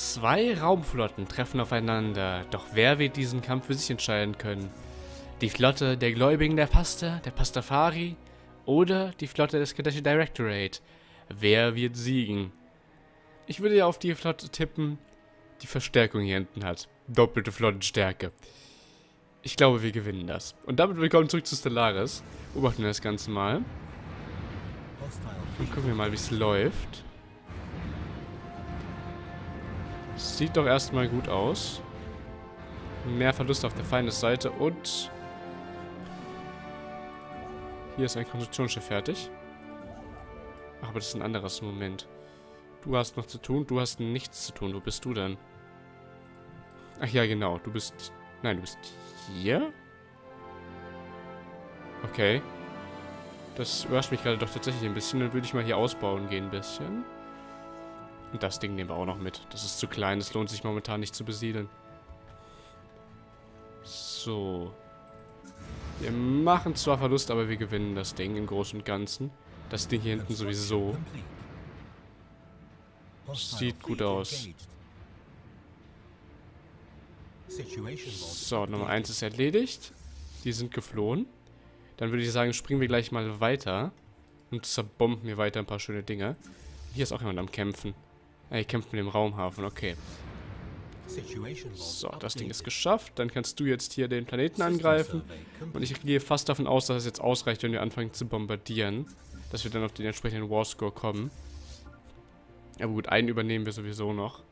Zwei Raumflotten treffen aufeinander, doch wer wird diesen Kampf für sich entscheiden können? Die Flotte der Gläubigen der Pasta, der Pastafari oder die Flotte des Kadeshi Directorate? Wer wird siegen? Ich würde ja auf die Flotte tippen, die Verstärkung hier hinten hat. Doppelte Flottenstärke. Ich glaube, wir gewinnen das. Und damit willkommen zurück zu Stellaris. Beobachten wir das Ganze mal. Und gucken wir mal, wie es läuft. Sieht doch erstmal gut aus. Mehr Verlust auf der Feindesseite und... Hier ist ein Konstruktionsschiff fertig. Aber das ist ein anderes Moment. Du hast noch zu tun, du hast nichts zu tun. Wo bist du denn? Ach ja, genau. Du bist... Nein, du bist hier? Okay. Das überrascht mich gerade doch tatsächlich ein bisschen. Dann würde ich mal hier ausbauen gehen ein bisschen. Und das Ding nehmen wir auch noch mit. Das ist zu klein, es lohnt sich momentan nicht zu besiedeln. So. Wir machen zwar Verlust, aber wir gewinnen das Ding im Großen und Ganzen. Das Ding hier hinten sowieso. Sieht gut aus. So, Nummer 1 ist erledigt. Die sind geflohen. Dann würde ich sagen, springen wir gleich mal weiter. Und zerbomben wir weiter ein paar schöne Dinge. Hier ist auch jemand am Kämpfen. Ihr kämpft mit dem Raumhafen, okay. So, das Ding ist geschafft. Dann kannst du jetzt hier den Planeten angreifen. Und ich gehe fast davon aus, dass es jetzt ausreicht, wenn wir anfangen zu bombardieren. Dass wir dann auf den entsprechenden Warscore kommen. Aber gut, einen übernehmen wir sowieso noch.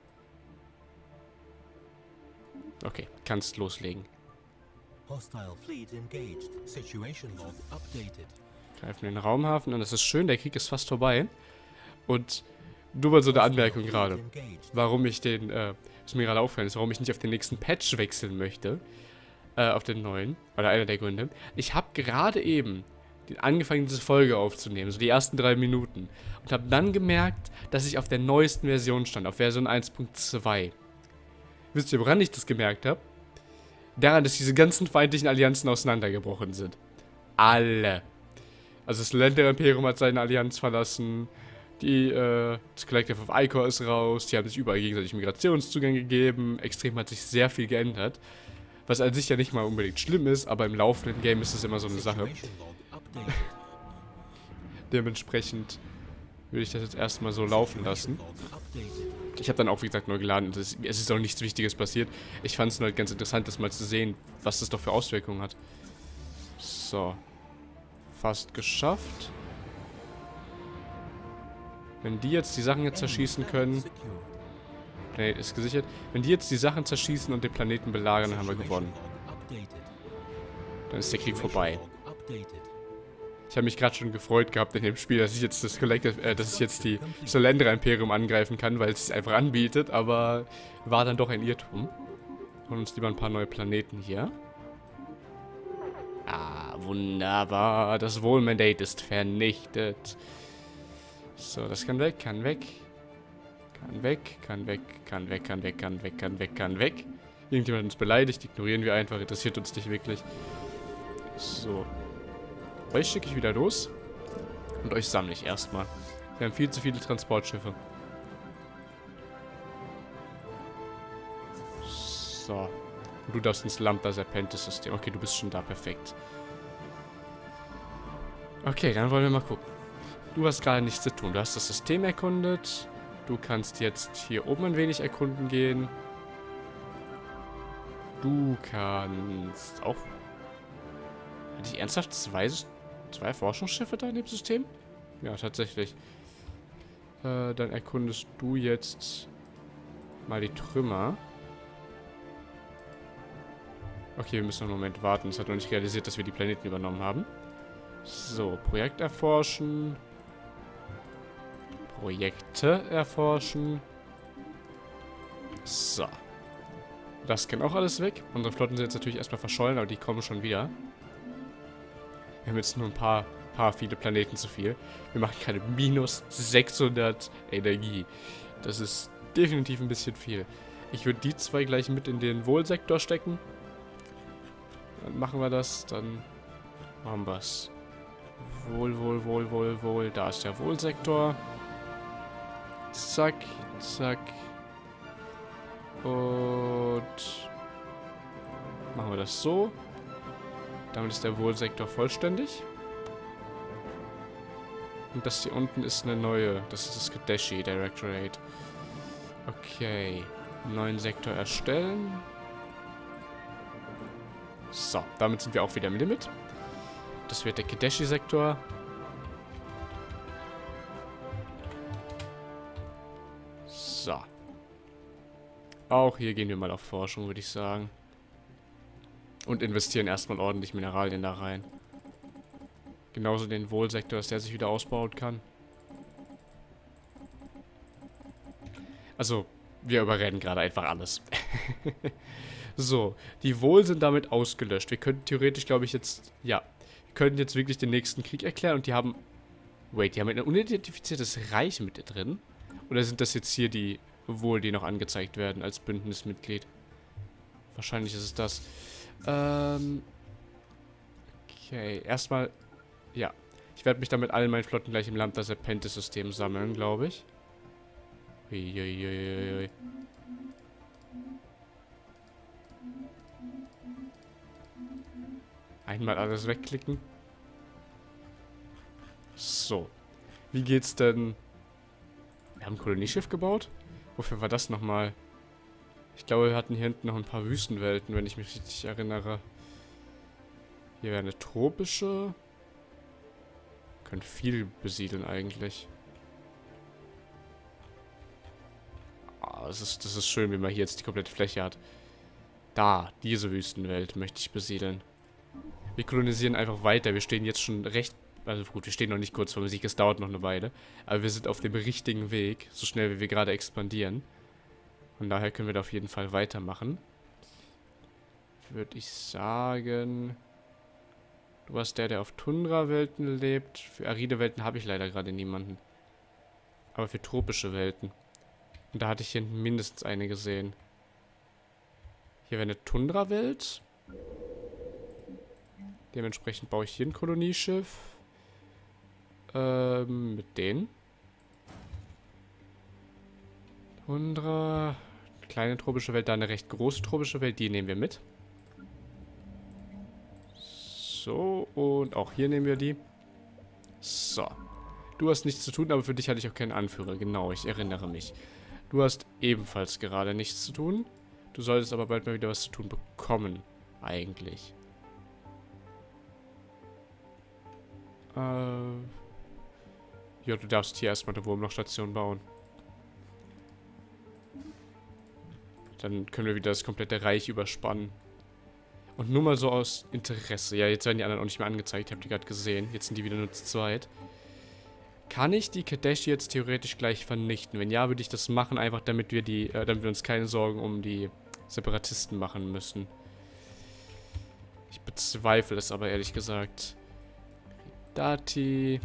Okay, kannst loslegen. Greifen den Raumhafen an. Das ist schön, der Krieg ist fast vorbei. Und nur mal so eine Anmerkung gerade. Warum ich den, äh, was mir gerade auffällt, ist, warum ich nicht auf den nächsten Patch wechseln möchte. Äh, auf den neuen. Oder einer der Gründe. Ich habe gerade eben angefangen, diese Folge aufzunehmen, so die ersten drei Minuten. Und habe dann gemerkt, dass ich auf der neuesten Version stand, auf Version 1.2. Wisst ihr, woran ich das gemerkt habe? Daran, dass diese ganzen feindlichen Allianzen auseinandergebrochen sind. Alle. Also das Länder Imperium hat seine Allianz verlassen. Die, äh, das Collective of Icor ist raus. Die haben sich überall gegenseitig Migrationszugang gegeben. Extrem hat sich sehr viel geändert. Was an sich ja nicht mal unbedingt schlimm ist, aber im laufenden Game ist es immer so eine Sache. Dementsprechend würde ich das jetzt erstmal so laufen lassen. Ich habe dann auch, wie gesagt, neu geladen. es ist auch nichts Wichtiges passiert. Ich fand es nur halt ganz interessant, das mal zu sehen, was das doch für Auswirkungen hat. So. Fast geschafft. Wenn die jetzt die Sachen jetzt zerschießen können... Planet ist gesichert. Wenn die jetzt die Sachen zerschießen und den Planeten belagern, dann haben wir gewonnen. Dann ist der Krieg vorbei. Ich habe mich gerade schon gefreut gehabt in dem Spiel, dass ich jetzt das Collective, äh, dass ich jetzt die Solendra Imperium angreifen kann, weil es sich einfach anbietet, aber war dann doch ein Irrtum. Und uns lieber ein paar neue Planeten hier. Ah, wunderbar. Das Wohlmandate ist vernichtet. So, das kann weg, kann weg. Kann weg, kann weg, kann weg, kann weg, kann weg, kann weg, kann weg. Irgendjemand uns beleidigt, ignorieren wir einfach, interessiert uns nicht wirklich. So. Euch schicke ich wieder los. Und euch sammle ich erstmal. Wir haben viel zu viele Transportschiffe. So. Und du darfst ins Lambda Serpentis System. Okay, du bist schon da, perfekt. Okay, dann wollen wir mal gucken. Du hast gerade nichts zu tun. Du hast das System erkundet. Du kannst jetzt hier oben ein wenig erkunden gehen. Du kannst auch... Hatte ich ernsthaft zwei, zwei Forschungsschiffe da in dem System? Ja, tatsächlich. Äh, dann erkundest du jetzt mal die Trümmer. Okay, wir müssen einen Moment warten. Es hat noch nicht realisiert, dass wir die Planeten übernommen haben. So, Projekt erforschen. Projekte erforschen. So. Das kann auch alles weg. Unsere Flotten sind jetzt natürlich erstmal verschollen, aber die kommen schon wieder. Wir haben jetzt nur ein paar, paar viele Planeten zu viel. Wir machen gerade minus 600 Energie. Das ist definitiv ein bisschen viel. Ich würde die zwei gleich mit in den Wohlsektor stecken. Dann machen wir das. Dann machen wir es. Wohl, wohl, wohl, wohl, wohl. Da ist der Wohlsektor. Zack, zack. Und machen wir das so. Damit ist der Wohlsektor vollständig. Und das hier unten ist eine neue. Das ist das Kadeshi Directorate. Okay. Neuen Sektor erstellen. So, damit sind wir auch wieder im Limit. Das wird der Kadeshi-Sektor. So. Auch hier gehen wir mal auf Forschung, würde ich sagen. Und investieren erstmal ordentlich Mineralien da rein. Genauso den Wohlsektor, dass der sich wieder ausbauen kann. Also, wir überrennen gerade einfach alles. so, die Wohl sind damit ausgelöscht. Wir könnten theoretisch, glaube ich, jetzt... Ja, wir könnten jetzt wirklich den nächsten Krieg erklären und die haben... Wait, die haben ein unidentifiziertes Reich mit drin? Oder sind das jetzt hier die Wohl, die noch angezeigt werden als Bündnismitglied? Wahrscheinlich ist es das. Ähm... Okay, erstmal... Ja. Ich werde mich dann mit allen meinen Flotten gleich im Lambda Serpentis-System sammeln, glaube ich. Uiuiuiui. Einmal alles wegklicken. So. Wie geht's denn... Wir haben ein Kolonieschiff gebaut? Wofür war das nochmal? Ich glaube, wir hatten hier hinten noch ein paar Wüstenwelten, wenn ich mich richtig erinnere. Hier wäre eine tropische. Können viel besiedeln eigentlich. Oh, das, ist, das ist schön, wie man hier jetzt die komplette Fläche hat. Da, diese Wüstenwelt möchte ich besiedeln. Wir kolonisieren einfach weiter. Wir stehen jetzt schon recht... Also gut, wir stehen noch nicht kurz vor Sieg. Es dauert noch eine Weile. Aber wir sind auf dem richtigen Weg. So schnell, wie wir gerade expandieren. Von daher können wir da auf jeden Fall weitermachen. Würde ich sagen... Du warst der, der auf Tundra-Welten lebt. Für aride Welten habe ich leider gerade niemanden. Aber für tropische Welten. Und da hatte ich hier mindestens eine gesehen. Hier wäre eine Tundra-Welt. Dementsprechend baue ich hier ein Kolonieschiff. Ähm, mit denen. Tundra. Kleine tropische Welt, da eine recht große tropische Welt. Die nehmen wir mit. So, und auch hier nehmen wir die. So. Du hast nichts zu tun, aber für dich hatte ich auch keinen Anführer. Genau, ich erinnere mich. Du hast ebenfalls gerade nichts zu tun. Du solltest aber bald mal wieder was zu tun bekommen. Eigentlich. Äh. Ja, du darfst hier erstmal eine Wurmlochstation bauen. Dann können wir wieder das komplette Reich überspannen. Und nur mal so aus Interesse. Ja, jetzt werden die anderen auch nicht mehr angezeigt. Ich habe die gerade gesehen. Jetzt sind die wieder nur zu zweit. Kann ich die Kadeshi jetzt theoretisch gleich vernichten? Wenn ja, würde ich das machen, einfach damit wir die, äh, damit wir uns keine Sorgen um die Separatisten machen müssen. Ich bezweifle es aber ehrlich gesagt. Dati.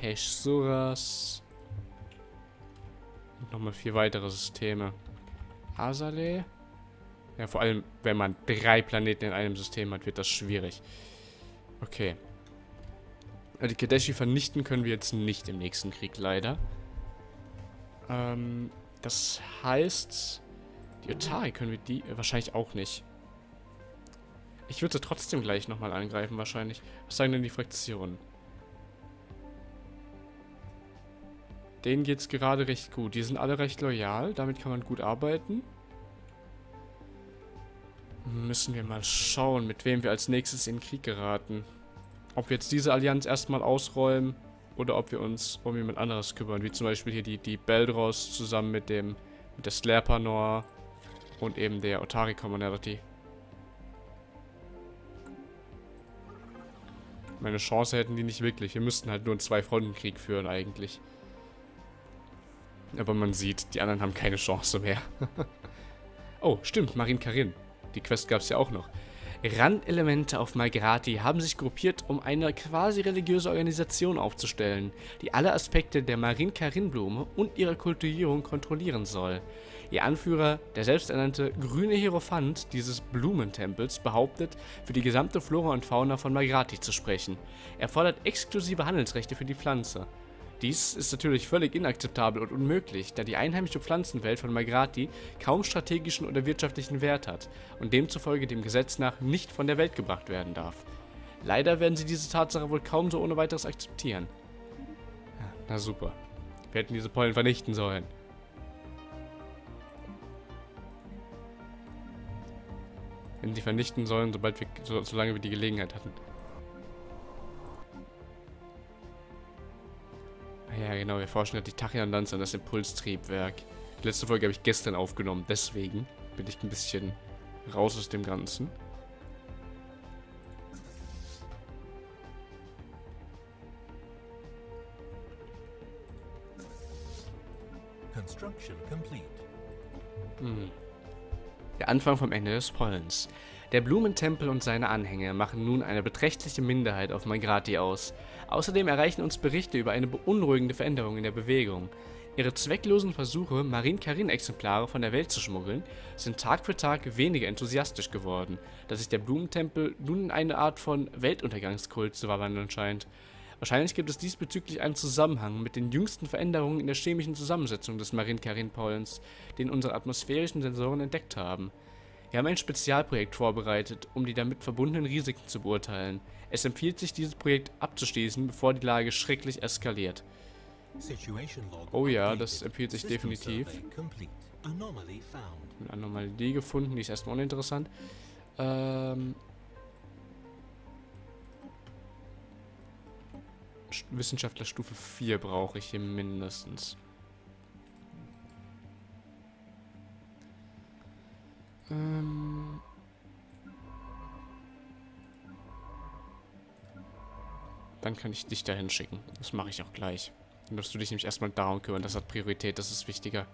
Cash Suras. Und nochmal vier weitere Systeme. Asale. Ja, vor allem, wenn man drei Planeten in einem System hat, wird das schwierig. Okay. Die Kadeshi vernichten können wir jetzt nicht im nächsten Krieg, leider. Ähm, das heißt, die Otari können wir die äh, wahrscheinlich auch nicht. Ich würde sie trotzdem gleich nochmal angreifen, wahrscheinlich. Was sagen denn die Fraktionen? Denen geht es gerade recht gut. Die sind alle recht loyal, damit kann man gut arbeiten. Müssen wir mal schauen, mit wem wir als nächstes in Krieg geraten. Ob wir jetzt diese Allianz erstmal ausräumen oder ob wir uns um jemand anderes kümmern. Wie zum Beispiel hier die, die Beldros zusammen mit dem mit der Slerpanor und eben der Otari Commonality. Meine Chance hätten die nicht wirklich. Wir müssten halt nur einen Zwei-Fronten-Krieg führen eigentlich. Aber man sieht, die anderen haben keine Chance mehr. oh, stimmt, Marin Karin. Die Quest gab es ja auch noch. Randelemente auf Malgrati haben sich gruppiert, um eine quasi religiöse Organisation aufzustellen, die alle Aspekte der Marin-Karin-Blume und ihre Kultivierung kontrollieren soll. Ihr Anführer, der selbsternannte grüne Hierophant dieses Blumentempels, behauptet, für die gesamte Flora und Fauna von Malgrati zu sprechen. Er fordert exklusive Handelsrechte für die Pflanze. Dies ist natürlich völlig inakzeptabel und unmöglich, da die einheimische Pflanzenwelt von Magrati kaum strategischen oder wirtschaftlichen Wert hat und demzufolge dem Gesetz nach nicht von der Welt gebracht werden darf. Leider werden sie diese Tatsache wohl kaum so ohne weiteres akzeptieren. Na super. Wir hätten diese Pollen vernichten sollen. Wenn sie vernichten sollen, sobald wir, so, solange wir die Gelegenheit hatten. Ja, genau, wir forschen gerade die Tachyanlanze an das Impulstriebwerk. Die letzte Folge habe ich gestern aufgenommen, deswegen bin ich ein bisschen raus aus dem Ganzen. Construction complete. Hm. Der Anfang vom Ende des Pollens. Der Blumentempel und seine Anhänger machen nun eine beträchtliche Minderheit auf Magrati aus. Außerdem erreichen uns Berichte über eine beunruhigende Veränderung in der Bewegung. Ihre zwecklosen Versuche, Marin-Karin-Exemplare von der Welt zu schmuggeln, sind Tag für Tag weniger enthusiastisch geworden, da sich der Blumentempel nun in eine Art von Weltuntergangskult zu verwandeln scheint. Wahrscheinlich gibt es diesbezüglich einen Zusammenhang mit den jüngsten Veränderungen in der chemischen Zusammensetzung des Marin-Karin-Pollens, den unsere atmosphärischen Sensoren entdeckt haben. Wir haben ein Spezialprojekt vorbereitet, um die damit verbundenen Risiken zu beurteilen. Es empfiehlt sich, dieses Projekt abzuschließen, bevor die Lage schrecklich eskaliert. Oh ja, das empfiehlt sich definitiv. Eine Anomalie gefunden, die ist erstmal uninteressant. Ähm... Wissenschaftler Stufe 4 brauche ich hier mindestens. Ähm... Dann kann ich dich dahin schicken. Das mache ich auch gleich. Dann darfst du dich nämlich erstmal darum kümmern. Das hat Priorität, das ist wichtiger.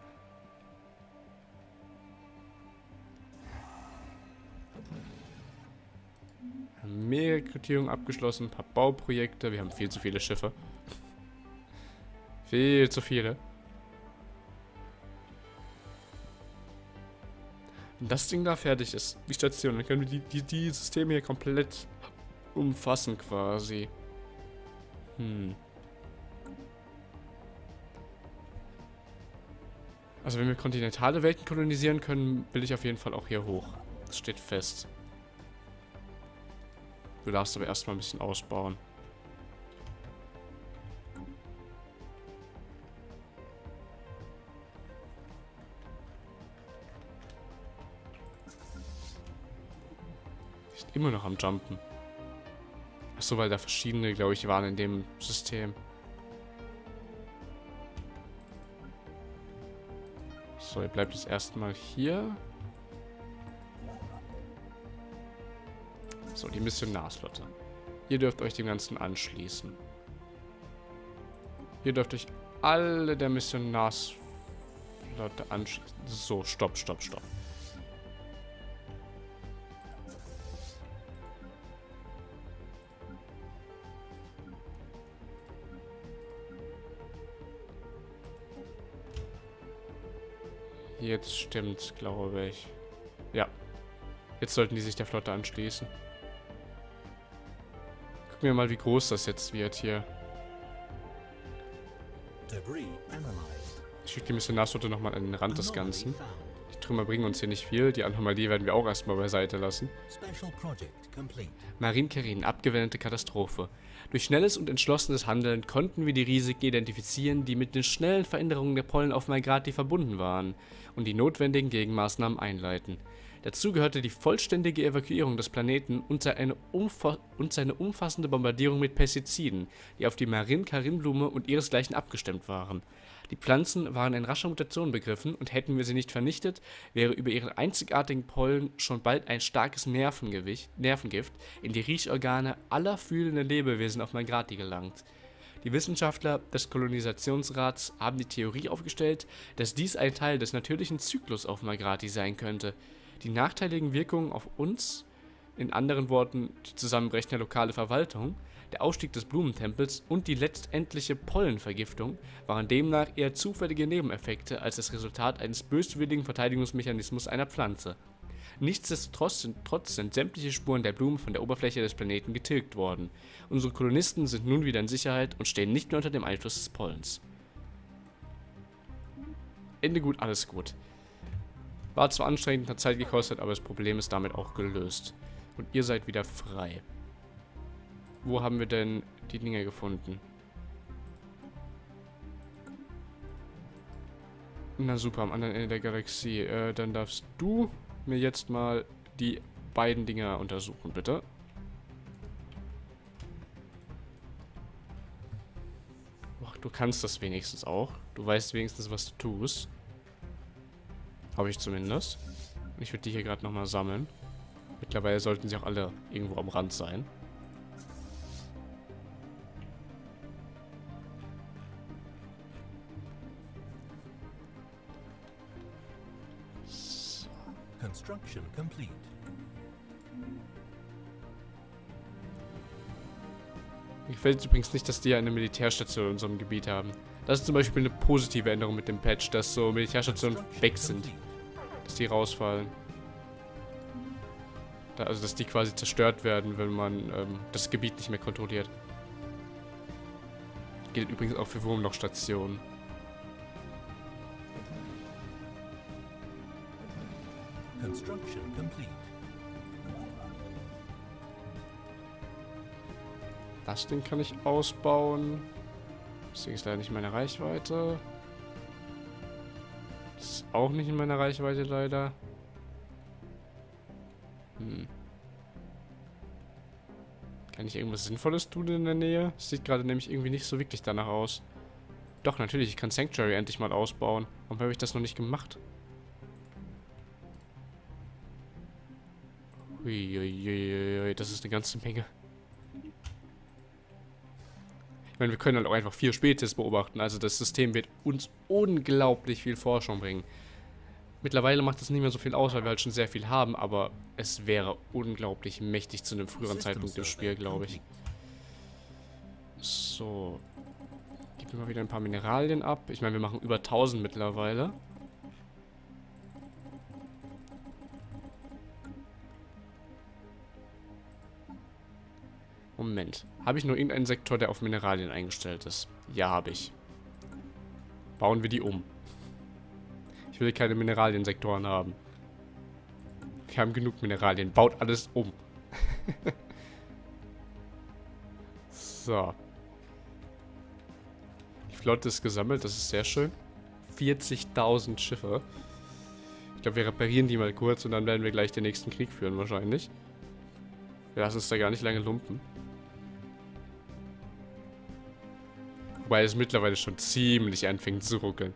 Mehrrekrutierung abgeschlossen, ein paar Bauprojekte. Wir haben viel zu viele Schiffe. viel zu viele. Wenn das Ding da fertig ist, die Station, dann können wir die, die, die Systeme hier komplett umfassen quasi. Hm. Also wenn wir kontinentale Welten kolonisieren können, will ich auf jeden Fall auch hier hoch. Das steht fest. Du darfst aber erstmal ein bisschen ausbauen. Ist immer noch am Jumpen. Achso, weil da verschiedene, glaube ich, waren in dem System. So, ihr bleibt jetzt erstmal hier. So, die Missionarsflotte. Ihr dürft euch dem Ganzen anschließen. Ihr dürft euch alle der Missionarsflotte anschließen. So, stopp, stopp, stopp. Jetzt stimmt's, glaube ich. Ja. Jetzt sollten die sich der Flotte anschließen. Gucken wir mal, wie groß das jetzt wird hier. Ich schicke die Missionarsflotte nochmal an den Rand des Ganzen. Die Trümmer bringen uns hier nicht viel. Die Anomalie werden wir auch erstmal beiseite lassen. Marinkerin, abgewendete Katastrophe. Durch schnelles und entschlossenes Handeln konnten wir die Risiken identifizieren, die mit den schnellen Veränderungen der Pollen auf Malgrati verbunden waren, und die notwendigen Gegenmaßnahmen einleiten. Dazu gehörte die vollständige Evakuierung des Planeten und seine, und seine umfassende Bombardierung mit Pestiziden, die auf die Marin-Karinblume und ihresgleichen abgestimmt waren. Die Pflanzen waren in rascher Mutation begriffen und hätten wir sie nicht vernichtet, wäre über ihren einzigartigen Pollen schon bald ein starkes Nervengift in die Riechorgane aller fühlenden Lebewesen auf Malgrati gelangt. Die Wissenschaftler des Kolonisationsrats haben die Theorie aufgestellt, dass dies ein Teil des natürlichen Zyklus auf Malgrati sein könnte. Die nachteiligen Wirkungen auf uns, in anderen Worten die zusammenbrechende lokale Verwaltung, der Ausstieg des Blumentempels und die letztendliche Pollenvergiftung waren demnach eher zufällige Nebeneffekte als das Resultat eines böswilligen Verteidigungsmechanismus einer Pflanze. Nichtsdestotrotz sind, trotz sind sämtliche Spuren der Blumen von der Oberfläche des Planeten getilgt worden. Unsere Kolonisten sind nun wieder in Sicherheit und stehen nicht mehr unter dem Einfluss des Pollens. Ende gut, alles gut. War zwar anstrengend, hat Zeit gekostet, aber das Problem ist damit auch gelöst. Und ihr seid wieder frei. Wo haben wir denn die Dinge gefunden? Na super, am anderen Ende der Galaxie. Äh, dann darfst du mir jetzt mal die beiden Dinger untersuchen, bitte. Ach, du kannst das wenigstens auch. Du weißt wenigstens, was du tust. Habe ich zumindest. Ich würde die hier gerade nochmal sammeln. Mittlerweile sollten sie auch alle irgendwo am Rand sein. Construction complete. Mir gefällt es übrigens nicht, dass die ja eine Militärstation in unserem Gebiet haben. Das ist zum Beispiel eine positive Änderung mit dem Patch, dass so Militärstationen weg sind. Dass die rausfallen. Da, also, dass die quasi zerstört werden, wenn man ähm, das Gebiet nicht mehr kontrolliert. Gilt übrigens auch für Wurmlochstationen. Construction complete. Das Ding kann ich ausbauen. Das Ding ist leider nicht in meiner Reichweite. Auch nicht in meiner Reichweite leider. Hm. Kann ich irgendwas Sinnvolles tun in der Nähe? Sieht gerade nämlich irgendwie nicht so wirklich danach aus. Doch, natürlich, ich kann Sanctuary endlich mal ausbauen. Warum habe ich das noch nicht gemacht? Uiuiui, das ist eine ganze Menge. Ich meine, wir können halt auch einfach vier Spezies beobachten. Also das System wird uns unglaublich viel Forschung bringen. Mittlerweile macht es nicht mehr so viel aus, weil wir halt schon sehr viel haben, aber es wäre unglaublich mächtig zu einem früheren Zeitpunkt im Spiel, glaube ich. So. Gib mir mal wieder ein paar Mineralien ab. Ich meine, wir machen über 1000 mittlerweile. Moment. Habe ich nur irgendeinen Sektor, der auf Mineralien eingestellt ist? Ja, habe ich. Bauen wir die um. Ich will keine Mineraliensektoren haben. Wir haben genug Mineralien. Baut alles um. so. Die Flotte ist gesammelt. Das ist sehr schön. 40.000 Schiffe. Ich glaube, wir reparieren die mal kurz und dann werden wir gleich den nächsten Krieg führen wahrscheinlich. Wir lassen uns da gar nicht lange lumpen. Wobei es mittlerweile schon ziemlich anfängt zu ruckeln.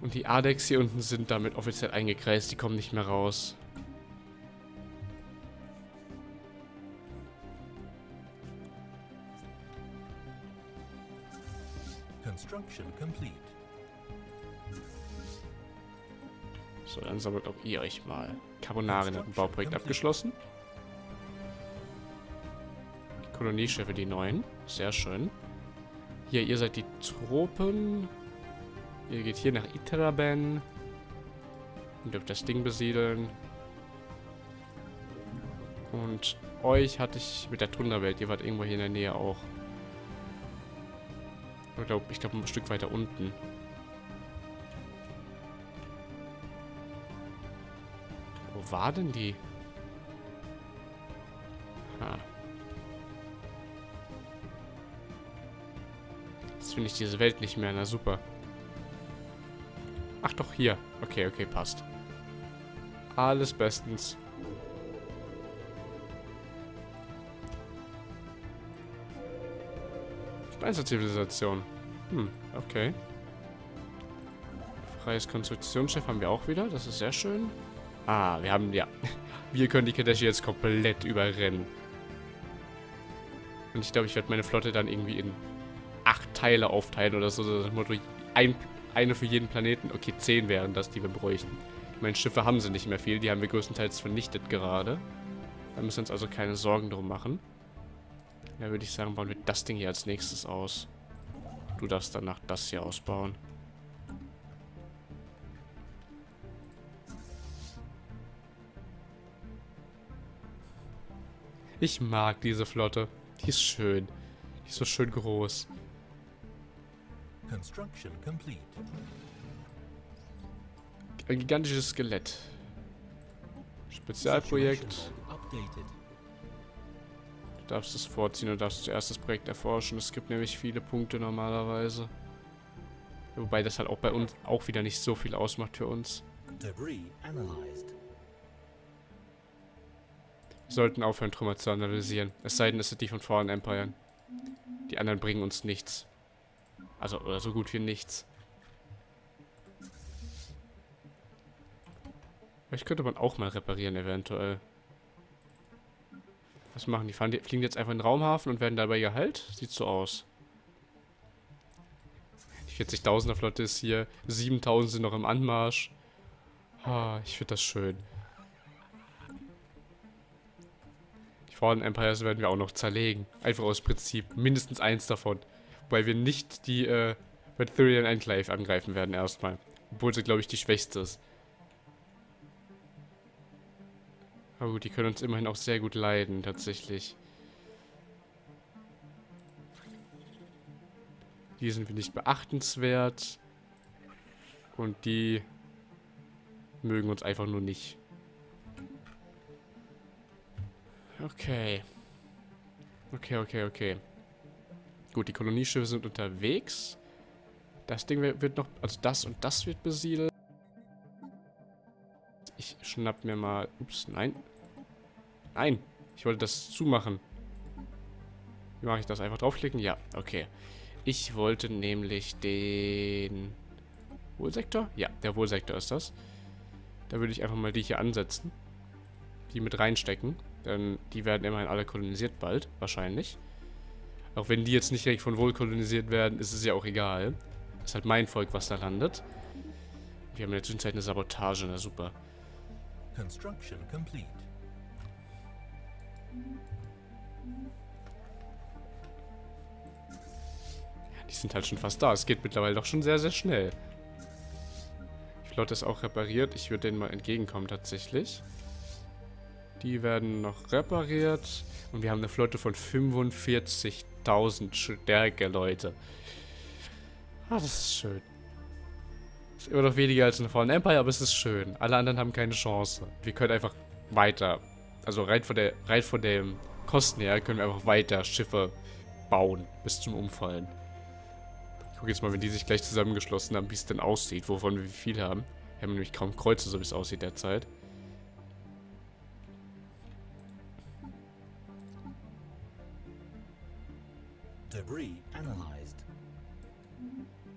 Und die Adex hier unten sind damit offiziell eingekreist. Die kommen nicht mehr raus. Construction complete. So, dann sammelt auch ihr euch mal. Carbonaren hat ein Bauprojekt abgeschlossen. Die Kolonieschiffe, die neuen. Sehr schön. Hier, ihr seid die Tropen. Ihr geht hier nach Itraben. Und dürft das Ding besiedeln. Und euch hatte ich mit der Tunderwelt. Ihr wart irgendwo hier in der Nähe auch. Ich glaube, ich glaub, ein Stück weiter unten. Wo war denn die? Finde ich diese Welt nicht mehr. Na super. Ach doch, hier. Okay, okay, passt. Alles bestens. Steinzer-Zivilisation. Hm, okay. Freies Konstruktionsschiff haben wir auch wieder. Das ist sehr schön. Ah, wir haben, ja. Wir können die Kadeshi jetzt komplett überrennen. Und ich glaube, ich werde meine Flotte dann irgendwie in acht Teile aufteilen oder so. Das Motto, ein, eine für jeden Planeten. Okay, zehn wären das, die wir bräuchten. Ich meine, Schiffe haben sie nicht mehr viel. Die haben wir größtenteils vernichtet gerade. Da müssen wir uns also keine Sorgen drum machen. Da ja, würde ich sagen, bauen wir das Ding hier als nächstes aus. Du darfst danach das hier ausbauen. Ich mag diese Flotte. Die ist schön. Die ist so schön groß. Construction complete. Ein gigantisches Skelett. Spezialprojekt. Du darfst es vorziehen und darfst zuerst das Projekt erforschen. Es gibt nämlich viele Punkte normalerweise. Wobei das halt auch bei uns auch wieder nicht so viel ausmacht für uns. Wir sollten aufhören, Trümmer zu analysieren. Es sei denn, es sind die von Fallen Empire. Die anderen bringen uns nichts. Also, oder so gut wie nichts. Vielleicht könnte man auch mal reparieren, eventuell. Was machen die? Fahren die fliegen jetzt einfach in den Raumhafen und werden dabei geheilt? Sieht so aus. Die 40.000er Flotte ist hier. 7.000 sind noch im Anmarsch. Ah, ich finde das schön. Die Fallen Empires werden wir auch noch zerlegen. Einfach aus Prinzip. Mindestens eins davon. Wobei wir nicht die äh, Mathurian Enclave angreifen werden erstmal. Obwohl sie, glaube ich, die schwächste ist. Aber gut, die können uns immerhin auch sehr gut leiden, tatsächlich. Die sind wir nicht beachtenswert. Und die mögen uns einfach nur nicht. Okay. Okay, okay, okay. Gut, die Kolonieschiffe sind unterwegs. Das Ding wird noch... Also das und das wird besiedelt. Ich schnapp mir mal... Ups, nein. Nein, ich wollte das zumachen. Wie mache ich das? Einfach draufklicken? Ja, okay. Ich wollte nämlich den... Wohlsektor? Ja, der Wohlsektor ist das. Da würde ich einfach mal die hier ansetzen. Die mit reinstecken. Denn die werden immerhin alle kolonisiert bald, wahrscheinlich. Auch wenn die jetzt nicht direkt von Wohl kolonisiert werden, ist es ja auch egal. Das ist halt mein Volk, was da landet. Wir haben in der Zwischenzeit eine Sabotage, na super. Construction complete. Ja, die sind halt schon fast da. Es geht mittlerweile doch schon sehr, sehr schnell. Die Flotte ist auch repariert. Ich würde denen mal entgegenkommen tatsächlich. Die werden noch repariert. Und wir haben eine Flotte von 45.000 Stärke, Leute. Ah, das ist schön. Ist immer noch weniger als eine Fallen Empire, aber es ist schön. Alle anderen haben keine Chance. Wir können einfach weiter also rein von der, rein von den Kosten her können wir einfach weiter Schiffe bauen bis zum Umfallen. Ich gucke jetzt mal, wenn die sich gleich zusammengeschlossen haben, wie es denn aussieht, wovon wir wie viel haben. Wir haben nämlich kaum Kreuze, so wie es aussieht derzeit.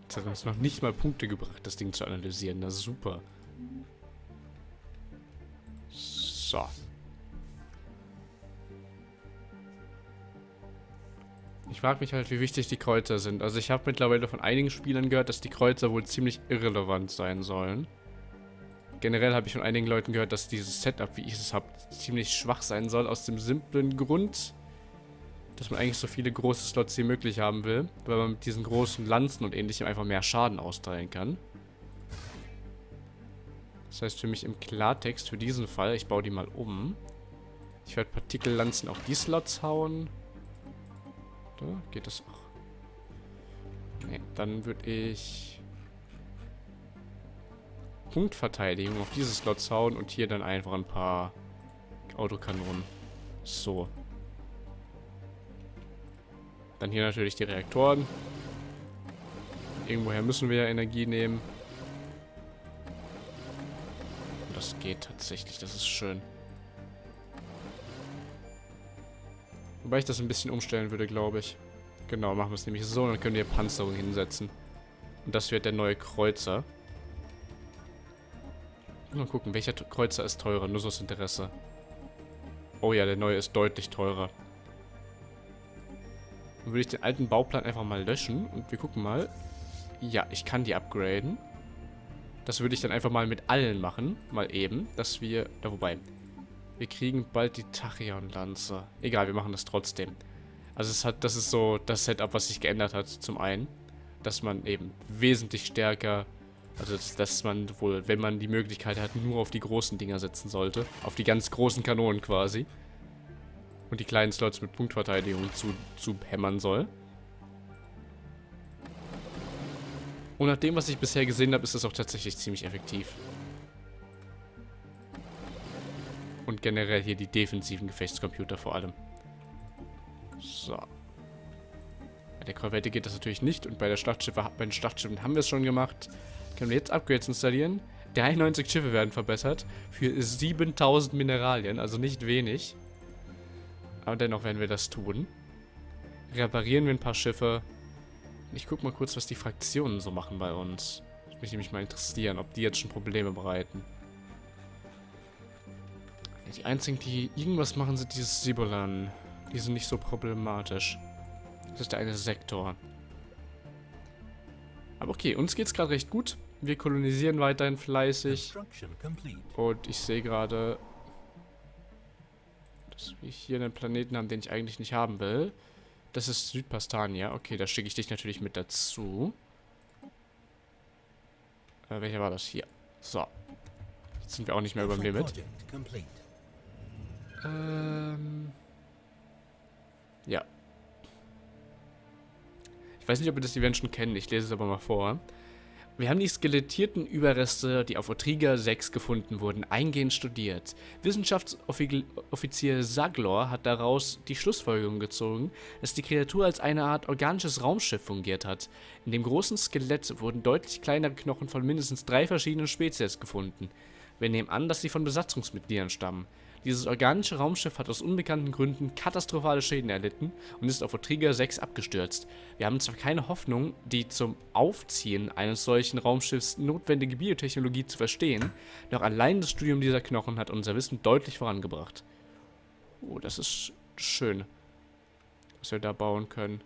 Jetzt hat uns noch nicht mal Punkte gebracht, das Ding zu analysieren. Das ist super. So. Ich frage mich halt, wie wichtig die Kreuzer sind. Also ich habe mittlerweile von einigen Spielern gehört, dass die Kreuzer wohl ziemlich irrelevant sein sollen. Generell habe ich von einigen Leuten gehört, dass dieses Setup, wie ich es habe, ziemlich schwach sein soll. Aus dem simplen Grund, dass man eigentlich so viele große Slots wie möglich haben will. Weil man mit diesen großen Lanzen und ähnlichem einfach mehr Schaden austeilen kann. Das heißt für mich im Klartext für diesen Fall, ich baue die mal um. Ich werde Partikellanzen auf die Slots hauen. Oder? Geht das auch? Ne, dann würde ich Punktverteidigung auf diese Slots hauen und hier dann einfach ein paar Autokanonen. So. Dann hier natürlich die Reaktoren. Irgendwoher müssen wir ja Energie nehmen. das geht tatsächlich, das ist schön. Wobei ich das ein bisschen umstellen würde, glaube ich. Genau, machen wir es nämlich so, dann können wir Panzerung hinsetzen. Und das wird der neue Kreuzer. Mal gucken, welcher Kreuzer ist teurer, nur so das Interesse. Oh ja, der neue ist deutlich teurer. Dann würde ich den alten Bauplan einfach mal löschen und wir gucken mal. Ja, ich kann die upgraden. Das würde ich dann einfach mal mit allen machen, mal eben, dass wir, da wobei, wir kriegen bald die Tachyon-Lanze. Egal, wir machen das trotzdem. Also es hat, das ist so das Setup, was sich geändert hat zum einen. Dass man eben wesentlich stärker, also dass, dass man wohl, wenn man die Möglichkeit hat, nur auf die großen Dinger setzen sollte. Auf die ganz großen Kanonen quasi. Und die kleinen Slots mit Punktverteidigung zu, zu hämmern soll. Und nach dem, was ich bisher gesehen habe, ist es auch tatsächlich ziemlich effektiv. Und generell hier die defensiven Gefechtscomputer vor allem. So. Bei der Korvette geht das natürlich nicht und bei, der Schlachtschiffe, bei den Schlachtschiffen haben wir es schon gemacht. Können wir jetzt Upgrades installieren? 93 Schiffe werden verbessert für 7000 Mineralien, also nicht wenig. Aber dennoch werden wir das tun. Reparieren wir ein paar Schiffe. Ich guck mal kurz, was die Fraktionen so machen bei uns. Das mich nämlich mal interessieren, ob die jetzt schon Probleme bereiten. Die einzigen, die irgendwas machen, sind dieses Sibolan. Die sind nicht so problematisch. Das ist der eine Sektor. Aber okay, uns geht's gerade recht gut. Wir kolonisieren weiterhin fleißig. Und ich sehe gerade, hier einen Planeten haben, den ich eigentlich nicht haben will. Das ist Südpastania. Okay, da schicke ich dich natürlich mit dazu. Äh, welcher war das? Hier. So. Jetzt sind wir auch nicht mehr über dem Limit. Ähm... Ja. Ich weiß nicht, ob wir das Event schon kennen. Ich lese es aber mal vor. Wir haben die skelettierten Überreste, die auf Otriga 6 gefunden wurden, eingehend studiert. Wissenschaftsoffizier Saglor hat daraus die Schlussfolgerung gezogen, dass die Kreatur als eine Art organisches Raumschiff fungiert hat. In dem großen Skelett wurden deutlich kleinere Knochen von mindestens drei verschiedenen Spezies gefunden. Wir nehmen an, dass sie von Besatzungsmitgliedern stammen. Dieses organische Raumschiff hat aus unbekannten Gründen katastrophale Schäden erlitten und ist auf Otriga 6 abgestürzt. Wir haben zwar keine Hoffnung, die zum Aufziehen eines solchen Raumschiffs notwendige Biotechnologie zu verstehen, doch allein das Studium dieser Knochen hat unser Wissen deutlich vorangebracht. Oh, das ist schön, was wir da bauen können.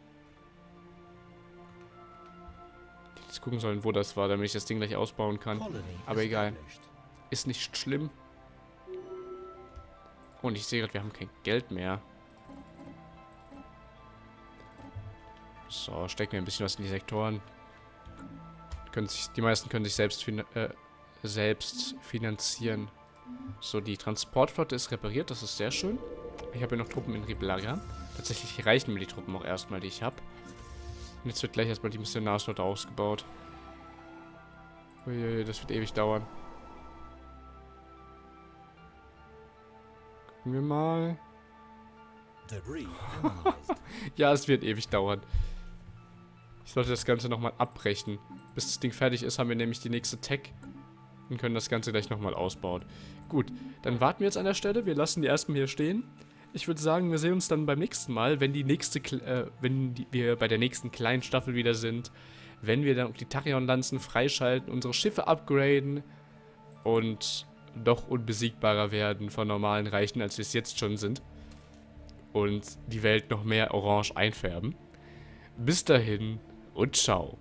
Jetzt gucken sollen, wo das war, damit ich das Ding gleich ausbauen kann. Aber egal. Ist nicht schlimm. Und ich sehe gerade, wir haben kein Geld mehr. So, stecken wir ein bisschen was in die Sektoren. Können sich, die meisten können sich selbst, äh, selbst finanzieren. So, die Transportflotte ist repariert, das ist sehr schön. Ich habe hier noch Truppen in Riblaga. Tatsächlich reichen mir die Truppen auch erstmal, die ich habe. Und jetzt wird gleich erstmal die Missionarsflotte ausgebaut. Uiuiui, das wird ewig dauern. Gucken wir mal. ja, es wird ewig dauern. Ich sollte das Ganze nochmal abbrechen. Bis das Ding fertig ist, haben wir nämlich die nächste Tech und können das Ganze gleich nochmal ausbauen. Gut, dann warten wir jetzt an der Stelle. Wir lassen die erstmal hier stehen. Ich würde sagen, wir sehen uns dann beim nächsten Mal, wenn die nächste, äh, wenn die, wir bei der nächsten kleinen Staffel wieder sind. Wenn wir dann die Tachyon-Lanzen freischalten, unsere Schiffe upgraden und doch unbesiegbarer werden von normalen Reichen, als wir es jetzt schon sind. Und die Welt noch mehr orange einfärben. Bis dahin und ciao.